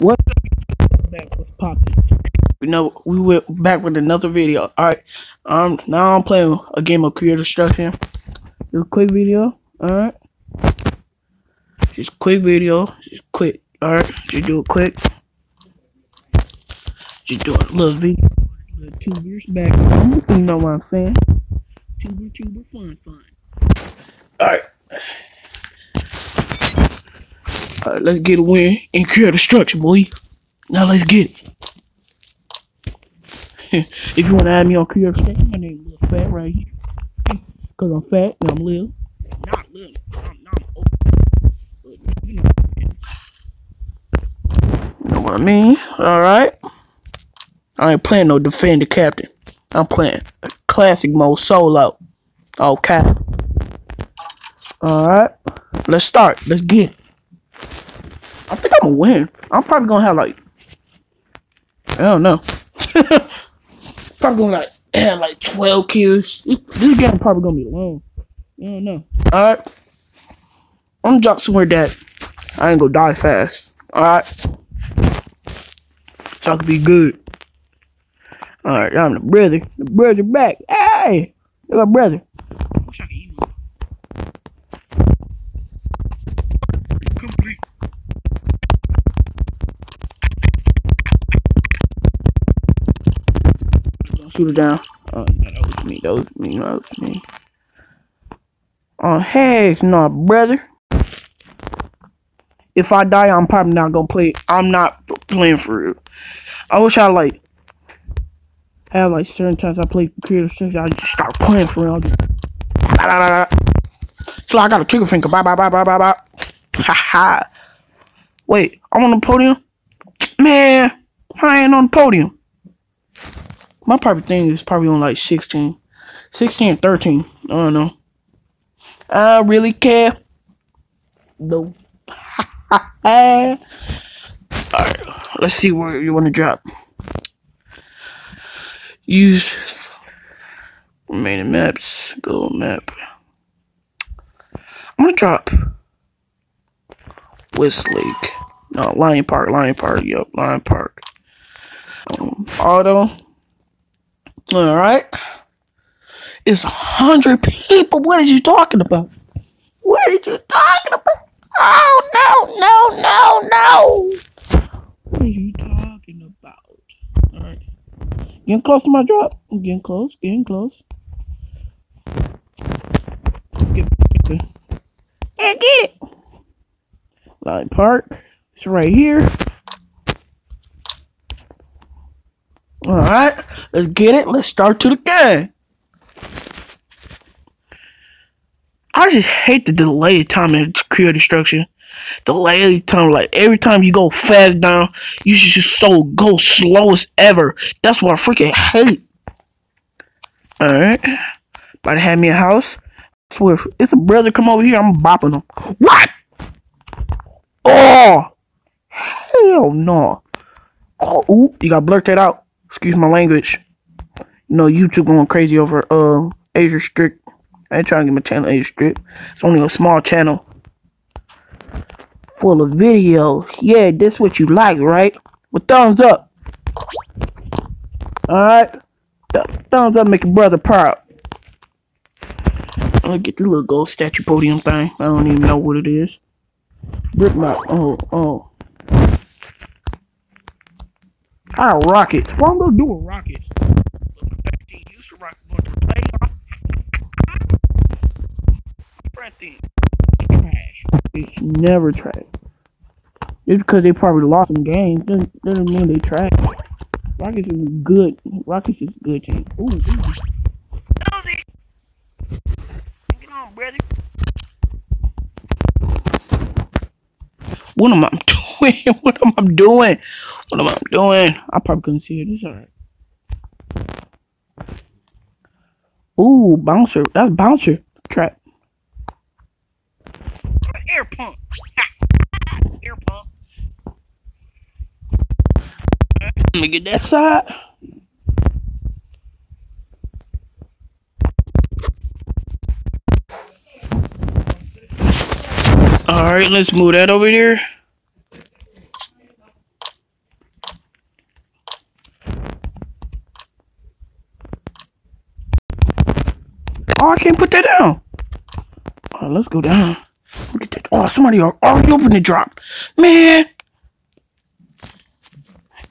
What back was popping? You know, we went back with another video. Alright. Um now I'm playing a game of creative destruction. Do a quick video. Alright. Just quick video. Just quick. Alright. Just do it quick. Just do a little video. Two years back. You know what I'm saying? Tuber tuber fun fun. Alright, let's get a win and create destruction, boy. Now let's get it. if you want to add me on creative destruction, my name is Lil Fat right here. Cause I'm fat and I'm little. Not little. I'm not old. But, you know, you know what I mean? Alright. I ain't playing no Defender captain. I'm playing classic mode solo. Okay. Alright. Let's start. Let's get it. Think I'm probably gonna have like I don't know. probably gonna like have like 12 kills. This, this game probably gonna be long. I don't know. Alright. I'm gonna drop somewhere that I ain't gonna die fast. Alright. So I can be good. Alright, I'm the brother. The brother back. Hey! Look at brother. Shoot her down. Oh, no, that was me. That was me. That was me. Oh, heck no, brother. If I die, I'm probably not gonna play. I'm not playing for it. I wish I like have like certain times I play creative stuff. I just start playing for real. So I got a trigger finger. Bye bye bye bye bye bye. Ha ha. Wait, I'm on the podium. Man, I ain't on the podium. My probably thing is probably on like 16. 16 13. I don't know. I don't really care. No. Alright, let's see where you want to drop. Use remaining maps. Go map. I'm gonna drop Westlake. No, Lion Park. Lion Park. Yup, Lion Park. Um, auto. All right. It's a hundred people. What are you talking about? What are you talking about? Oh no, no, no, no! What are you talking about? All right. Getting close to my drop. I'm getting close. Getting close. Let's Get, get, get it. Lion Park. It's right here. Alright, let's get it. Let's start to the game. I just hate the delay time in creative destruction. Delay time, like every time you go fast down, you should just so go slow as ever. That's what I freaking hate. Alright. About to have me a house. Swear, it's a brother come over here, I'm bopping him. What? Oh! Hell no. Oh, ooh, you got blurt that out. Excuse my language. You know, YouTube going crazy over uh age restrict. I ain't trying to get my channel age restrict. It's only a small channel. Full of videos. Yeah, this what you like, right? With thumbs up. Alright. Th thumbs up make your brother proud. I'll get the little gold statue podium thing. I don't even know what it is. Brick knock. Oh, oh. Ah, rockets. What I'm gonna do with rockets? Used to rock, but to play thing. Trash. It's never trash. Just because they probably lost some games doesn't, doesn't mean they trash. Rockets is good. Rockets is good team. Ooh, ooh. Get on, brother. What am I doing? What am I doing? What am I doing? I probably couldn't see it. It's alright. Ooh, bouncer. That's bouncer trap. Air pump. Air pump. Let me get that side. Alright, let's move that over there. Oh, I can't put that down. Let's go down. Look at that. Oh, somebody already opened the drop. Man.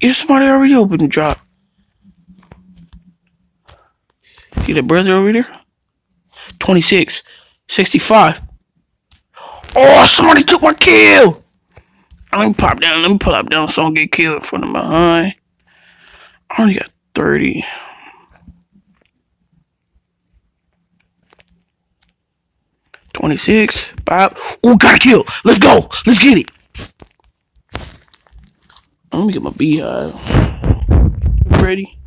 Yeah, somebody already opened the drop. See that brother over there? 26. 65. Oh, somebody took my kill. Let me pop down. Let me pull up down so I don't get killed from the behind. I only got 30. Twenty-six, five. Oh, got a kill. Let's go. Let's get it. Let me get my beehive. Ready?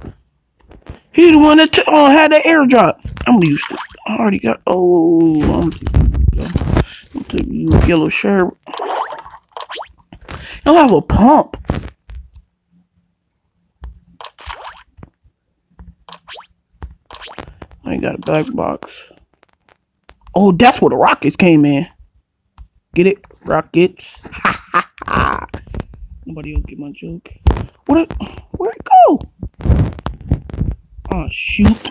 He the one that oh, had that airdrop. I'm gonna use it. I already got. Oh, I'm, I'm taking you a yellow shirt. I'll have a pump. I got a black box. Oh, that's where the rockets came in. Get it? Rockets. Nobody will get my joke. Where'd it, where'd it go? Oh, shoot.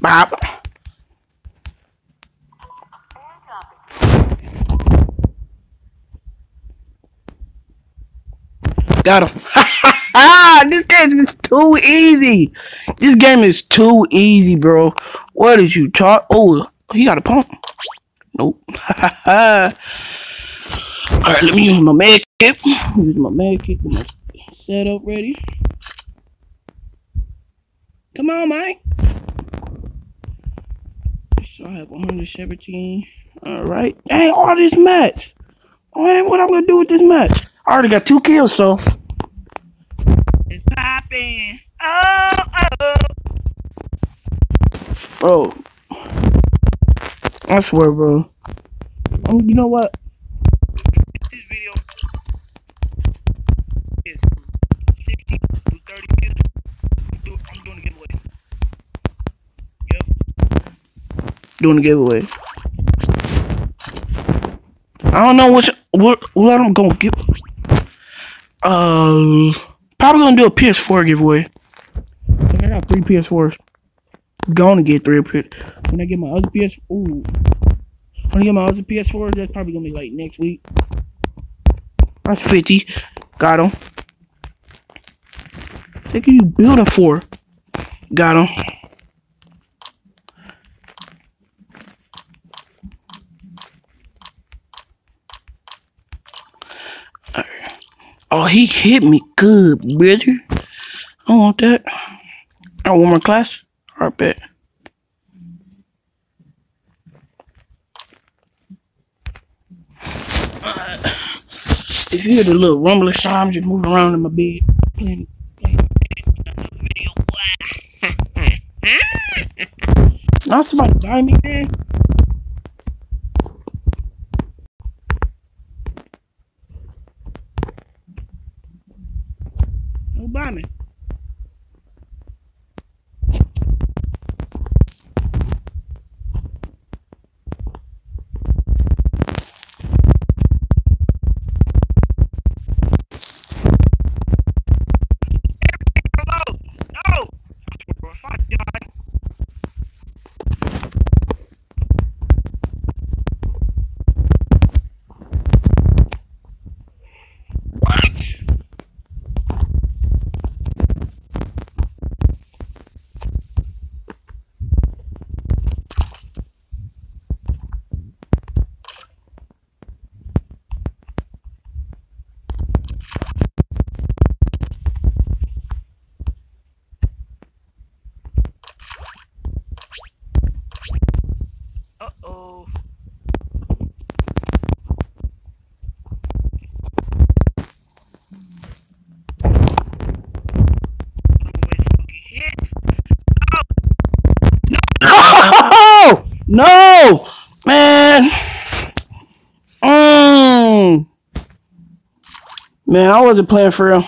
Bob. Got him. Ah, this game is too easy. This game is too easy, bro. What did you talk? Oh, he got a pump. Nope. Alright, let me use my med kit. Use my med kit. Get my setup ready. Come on, Mike. So I have 117. Alright. Dang, all this match. Man, what I'm gonna do with this match? I already got two kills, so. It's popping. Oh, oh. Bro. I swear, bro. Um, you know what? This video is 60 to 30 minutes. I'm, do I'm doing a giveaway. Yep. Doing a giveaway. I don't know which what what I'm gonna give. Uh, probably gonna do a PS4 giveaway. I got three PS4s. Gonna get three PS. When I get my other PS, ooh, when I get my other PS4, that's probably gonna be like next week. That's fifty. Got him. Take you building for? Got him. Oh, he hit me good, brother. I want that. I want my class. I bet. Uh, if you hear the little rumbling sound, I'm just moving around in my bed, playing, playing video. Not somebody buy me, man. Who No! Man! Mm. Man, I wasn't playing for real.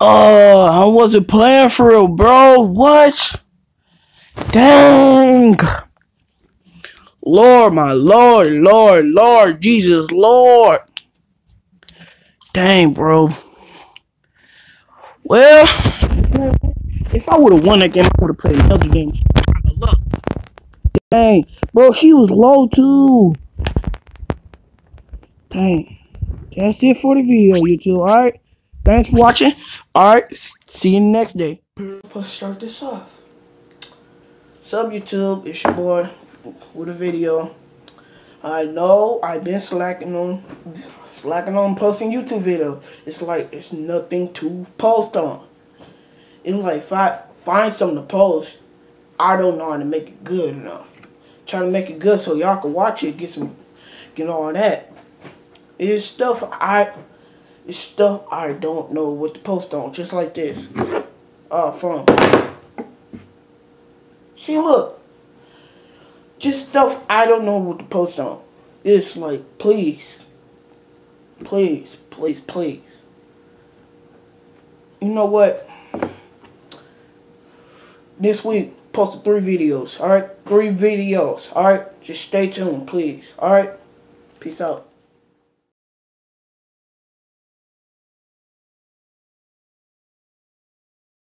Oh, I wasn't playing for real, bro. What? Dang. Lord, my Lord, Lord, Lord, Jesus, Lord. Dang, bro. Well, if I would have won that game, I would have played another game. Dang. Bro, she was low too. Dang. That's it for the video, YouTube. Alright. Thanks for watching. Alright. See you next day. Let's start this off. Sub YouTube, it's your boy with a video. I know I've been slacking on slacking on posting YouTube videos. It's like it's nothing to post on. It's like if I find something to post, I don't know how to make it good enough. Try to make it good so y'all can watch it, get some get all that. It's stuff I it's stuff I don't know what to post on, just like this. Uh from. See look just stuff I don't know what to post on. It's like, please, please, please, please. You know what? This week, posted three videos, alright? Three videos, alright? Just stay tuned, please, alright? Peace out.